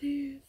This